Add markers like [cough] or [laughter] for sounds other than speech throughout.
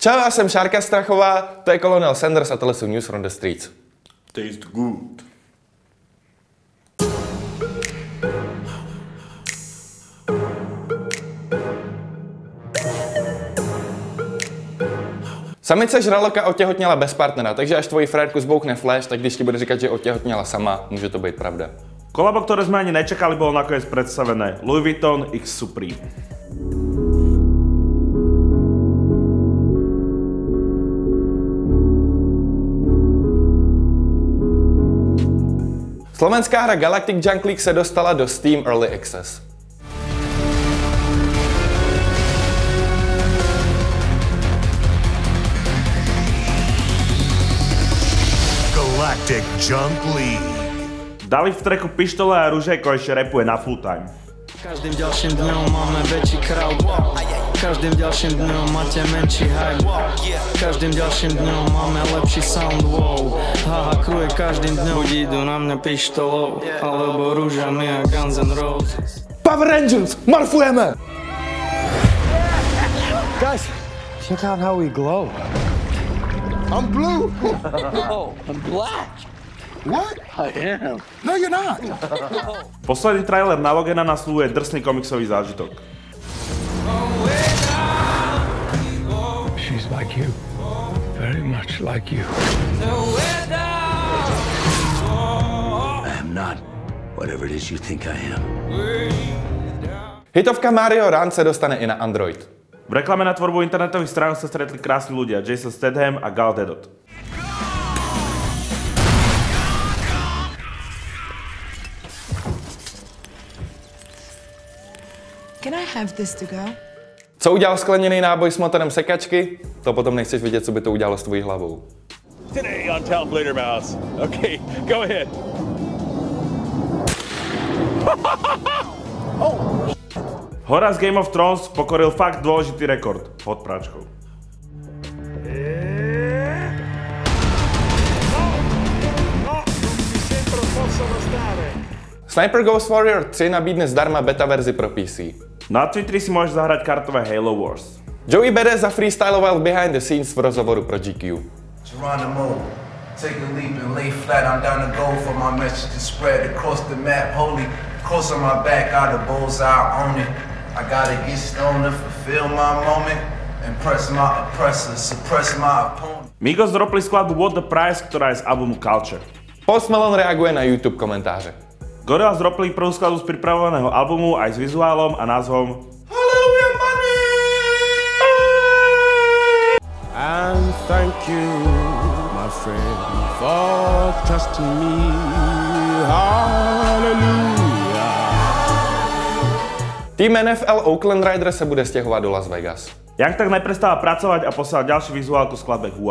Čau, já jsem Šárka Strachová, to je Colonel Sanders a tohle jsou News from the Streets. Taste good. Samice žraloka otěhotněla bez partnera, takže až tvoji frérku zbouchne flash, tak když ti bude říkat, že otěhotněla sama, může to být pravda. Kolabo, ktoré sme ani nečakali, bolo nakoniec predstavené. Louis Vuitton X Supreme. Slovenská hra Galactic Junk League se dostala do Steam Early Access. Galactic Junk League. Dali v treku pištole a Ružejko ešte repuje na full time. Każdym dalszym dniem mamy beci krał Każdym dalszym dniem macie męci hype Każdym dalszym dniem mamy lepszy sound wow Haha kruje każdym dniem Chodzi do nam na pisztolą Albo różami a Guns N' Roses Power Rangers! Marfujemy! Guys, check out how we glow. I'm blue! oh, [laughs] I'm black! What? I am. No, you're not. Posledný trailer na Logana naslúhuje drsný komiksový zážitok. She's like you. Very much like you. I am not whatever it is you think I am. Hitovka Mario Run se dostane i na Android. V reklame na tvorbu internetových stránok sa stretli krásni ľudia, Jason Statham a Gal Gadot. Have this to go? Co udělal skleněný náboj s motorem sekačky? To potom nechceš vidět, co by to udělalo s tvojí hlavou. Today on Town Blader Mouse. Okay, go ahead. [laughs] Hora z Game of Thrones pokoril fakt dôležitý rekord pod práčkou. Sniper Ghost Warrior 3 nabídne zdarma beta verzi pro PC. Na Twitteri si môžeš zahrať kartové Halo Wars. Joey Badass zafreestyloval behind the scenes v rozhovoru pro GQ. Geronimo, take a leap and lay flat. I'm down to go for my message to spread across the map. Holy, cross on my back, got a bullseye on it. I gotta get stoned to fulfill my moment. Impress my oppressor, suppress my opponent. Migos dropli skladbu What the Price, ktorá je z albumu Culture. Post Malone reaguje na YouTube komentáře. Gorillaz dropli prvú skladbu z pripravovaného albumu aj s vizuálom a názvom And thank you, my friend, for trusting me. Hallelujah. Tým NFL Oakland Raiders se bude stěhovat do Las Vegas. Young tak neprestáva pracovať a posielať ďalší vizuál ku skladbe Who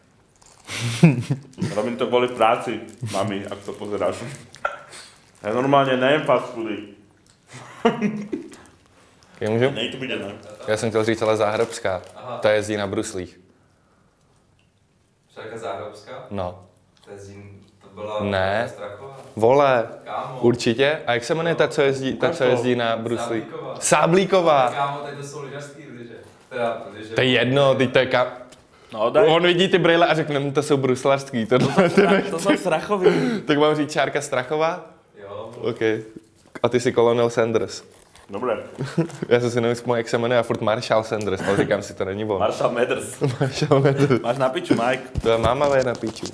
Robím to kvôli práci, mami, ak to pozeráš. Ja normálne nejem fast foody. Já můžu? Nej to bude ne. Já jsem chtěl říct ale záhrobská. Ta jezdí na bruslích. Šárka Záhrobská? No. To je zim, to byla Ne. Strachová. Vole, Kámo. určitě. A jak se jmenuje ta, co jezdí, ta, co jezdí na bruslích? Sáblíková. Sáblíková. Kámo, teď to jsou lyžařský lyže. Teda, lyže. To je jedno, teď to je ka... No, daj. On vidí ty brýle a řekne, "Hm, to jsou bruslařský. To, to, [laughs] to, To som strachový. tak mám říct Šárka Strachová? Jo. OK. A ty jsi Colonel Sanders. Dobre. [laughs] Já jsem si nevzpomněl, jak se jmenuje, a furt Marshall Sanders, ale říkám si, to není on. Marshall Mathers. [laughs] Marshall Sanders. Máš na piču, Mike. To je máma je na piču.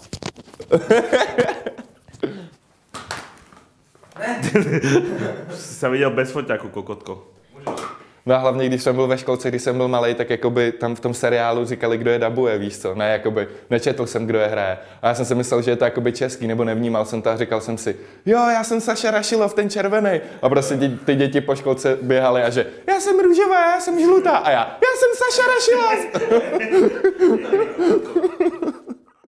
Si sa videl bez foťaku, kokotko. No a hlavně, když jsem byl ve školce, když jsem byl malý, tak jakoby tam v tom seriálu říkali, kdo je dabuje, víš co? Ne, jakoby, nečetl jsem, kdo je hraje. A já jsem si myslel, že je to jakoby český, nebo nevnímal jsem to a říkal jsem si, jo, já jsem Saša Rašilov, ten červený. A prostě dě, ty děti po školce běhaly a že, já jsem růžová, já jsem žlutá. A já, já jsem Saša Rašilov. [laughs]